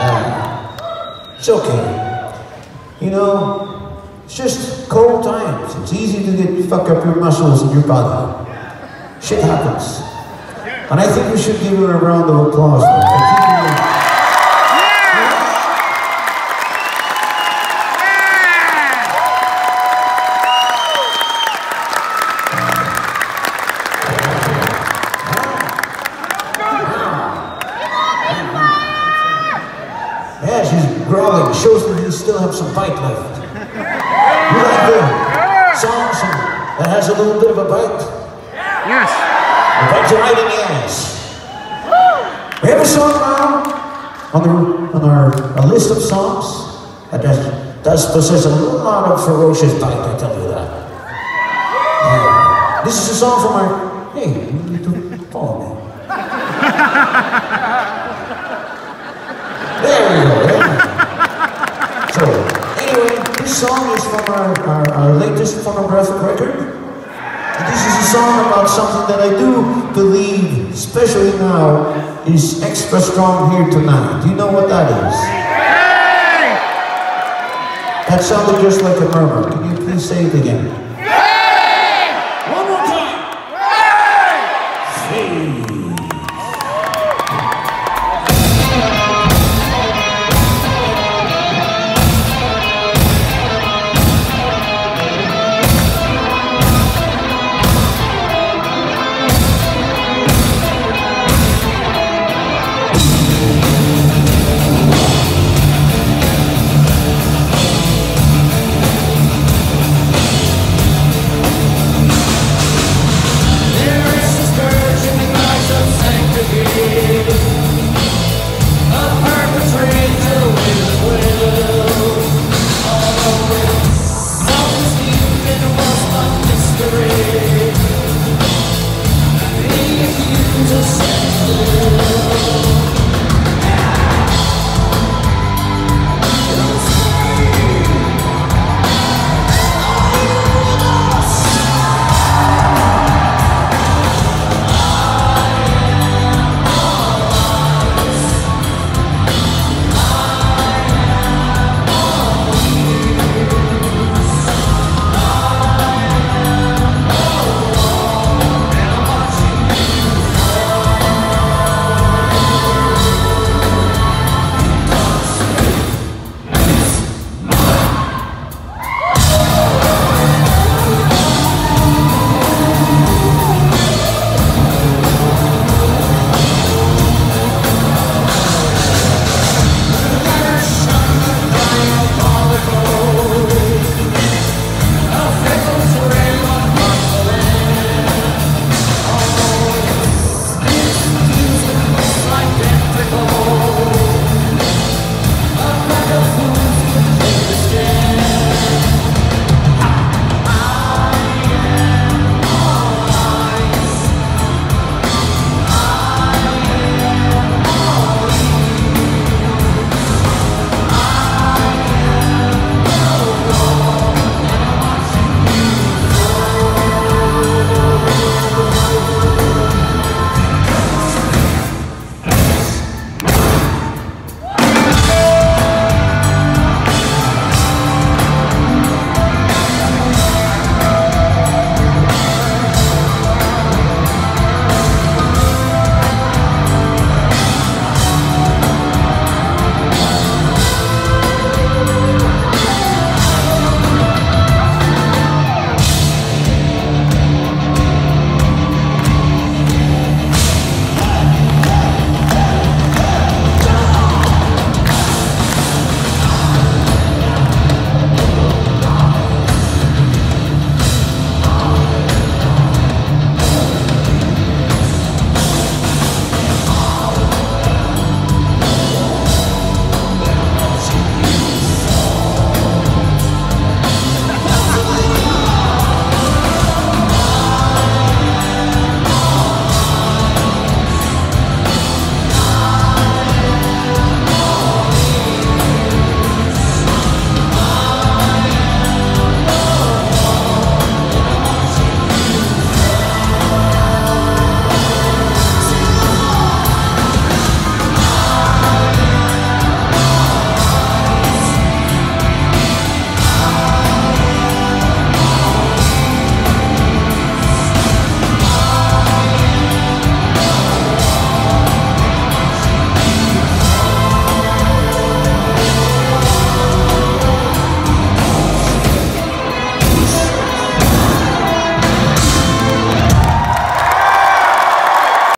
Yeah. It's okay. You know, it's just cold times. It's easy to get fuck up your muscles and your body. Shit happens. And I think we should give her a round of applause. Yeah, she's growling. Shows that you still have some bite left. You like the songs that has a little bit of a bite? Yes. A bite you right in the ass. We have a song now on, the, on our a list of songs that does, does possess a lot of ferocious bite, I tell you that. Yeah. This is a song from our, hey, you need to follow me. There we go. yeah. So, anyway, this song is from our, our, our latest phonographic record. This is a song about something that I do believe, especially now, is extra strong here tonight. Do you know what that is? That sounded just like a murmur. Can you please say it again?